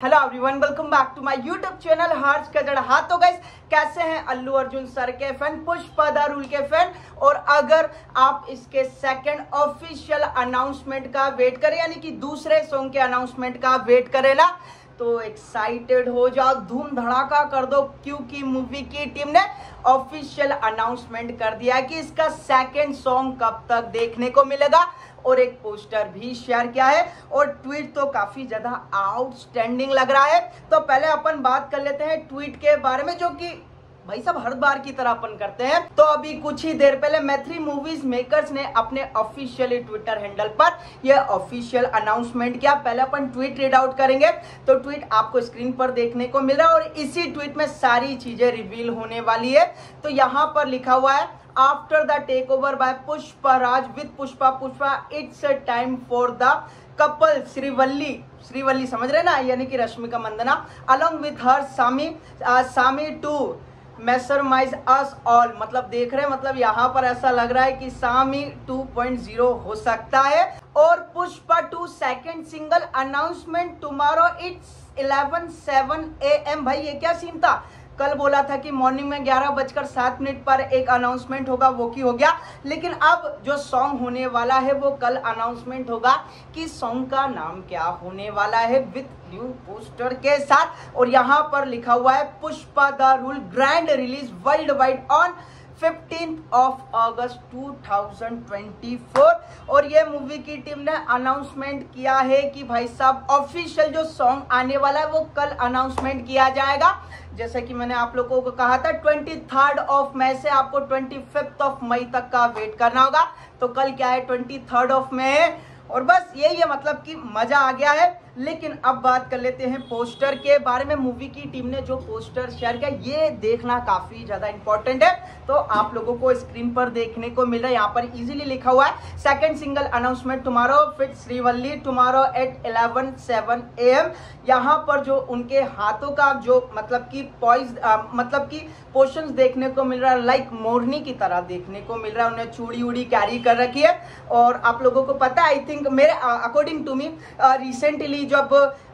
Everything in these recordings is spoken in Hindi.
Hello everyone welcome back to my YouTube channel Harsh कजड़ हाँ तो गाइस कैसे हैं अल्लू अर्जुन सर के फ़ैन पुष्प दारुल के फ़ैन और अगर आप इसके सेकंड ऑफिशियल अनाउंसमेंट का वेट करें, यानी कि दूसरे सॉन्ग के अनाउंसमेंट का वेट करें ना तो एक्साइटेड हो जाओ धूम धड़ाका कर दो, क्योंकि मूवी की टीम ने ऑफिशियल अनाउंसमेंट कर दिया है कि इसका सेकेंड सॉन्ग कब तक देखने को मिलेगा। और एक पोस्टर भी शेयर किया है, और ट्वीट तो काफ़ी ज़्यादा आउटस्टैंडिंग लग रहा है। तो पहले अपन बात कर लेते हैं ट्वीट के बारे में, जो कि भाई सब हर बार की तरह अपन करते हैं। तो अभी कुछ ही देर पहले मैथ्री मूवीज़ मेकर्स ने अपने ऑफिशियली ट्विटर हैंडल पर यह ऑफिशियल अनाउंसमेंट किया। पहले अपन ट्वीट रीड आउट करेंगे तो ट्वीट आपको स्क्रीन पर देखने को मिल रहा है और इसी ट्वीट में सारी चीज़ें रिवील होने वाली है। तो यहाँ पर लिखा हुआ है after the take over by Pushpa Raj with Pushpa Pushpa it's time for the couple Srivalli Srivalli समझ रहे ना? यानी कि Rashmika Mandanna along with her Saami Saami to mesmerise us all मतलब देख रहे हैं मतलब यहाँ पर ऐसा लग रहा है कि सामी 2.0 हो सकता है। और Pushpa two second single announcement tomorrow it's 11 7 A M भाई, ये क्या सीन था? कल बोला था कि मॉर्निंग में ग्यारह बजकर सात मिनट पर एक अनाउंसमेंट होगा, वो की हो गया। लेकिन अब जो सॉन्ग होने वाला है, वो कल अनाउंसमेंट होगा कि सॉन्ग का नाम क्या होने वाला है विथ न्यू पोस्टर के साथ। और यहाँ पर लिखा हुआ है, Pushpa the rule grand release worldwide on fifteen of August 2024 और ये मूवी की टीम ने अनाउंसमेंट किया है कि भाई साहब ऑफिशियल जो सॉन्ग आने वाला है, वो कल अनाउंसमेंट किया जाएगा। जैसे कि मैंने आप लोगों को कहा था ट्वेंटी थर्ड ऑफ़ मई से आपको ट्वेंटी फिफ्थ ऑफ़ मई तक का वेट करना होगा। तो कल क्या है? ट्वेंटी थर्ड ऑफ़ मई और बस यही है मतलब कि मज़ा आ गया है। लेकिन अब बात कर लेते हैं पोस्टर के बारे में। मूवी की टीम ने जो पोस्टर शेयर किया, ये देखना काफ़ी ज़्यादा इंपॉर्टेंट है। तो आप लोगों को स्क्रीन पर देखने को मिल रहा है। यहाँ पर इजीली लिखा हुआ है second single announcement tomorrow fit Srivalli tomorrow at eleven seven A M यहाँ पर जो उनके हाथों का जो मतलब की पॉइज मतलब की पोशन देखने को मिल रहा है लाइक मोरनी की तरह देखने को मिल रहा है। उन्हें चूड़ी उड़ी कैरी कर रखी है। और आप लोगों को पता आई थिंक मेरे अकॉर्डिंग टू मी रिसेंटली जब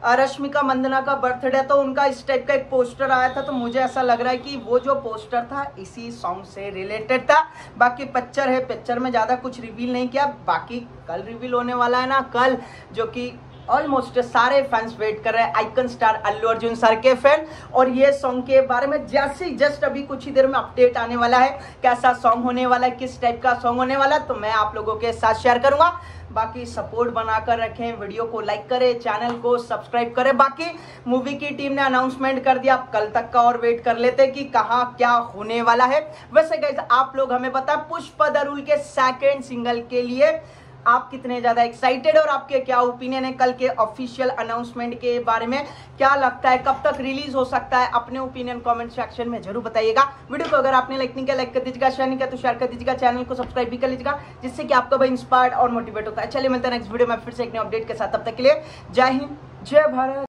रश्मिका मंदना का बर्थडे तो उनका इस टाइप का एक पोस्टर आया था तो मुझे ऐसा लग रहा है कि वो जो पोस्टर था, इसी सॉन्ग से रिलेटेड था। बाकी पिक्चर है पिक्चर में ज़्यादा कुछ रिवील नहीं किया, बाकी कल रिवील होने वाला है ना, कल, जो कि ऑलमोस्ट सारे फैंस वेट कर रहे हैं icon star Allu Arjun sir के फ़ैन और ये सॉन्ग के बारे में जैसे जस्ट अभी कुछ ही देर में अपडेट आने वाला है, कैसा सॉन्ग होने वाला है, किस टाइप का सॉन्ग होने वाला तो मैं आप लोगों के साथ शेयर करूँगा। बाकी सपोर्ट बनाकर रखें वीडियो को लाइक करें चैनल को सब्सक्राइब करें। बाकी मूवी की टीम ने अनाउंसमेंट कर दिया आप कल तक का और वेट कर लेते कि कहाँ क्या होने वाला है। वैसे गाइज़ आप लोग हमें पता पुष्प दरुल के सेकेंड सिंगल के लिए आप कितने ज़्यादा एक्साइटेड और आपके क्या ओपिनियन है? कल के ऑफिशियल अनाउंसमेंट के बारे में क्या लगता है? कब तक रिलीज़ हो सकता है? अपने ओपिनियन कमेंट सेक्शन में ज़रूर बताइएगा। वीडियो को अगर आपने लाइक नहीं किया लाइक कर दीजिएगा शेयर नहीं किया तो शेयर कर दीजिएगा चैनल को सब्सक्राइब भी कर लीजिएगा, जिससे कि आपका भाई इंस्पायर्ड और मोटिवेट होता है। चलिए मिलता हैं नेक्स्ट वीडियो में, फिर से एक अपडेट के साथ। तब तक के लिए जय हिंद, जय भारत।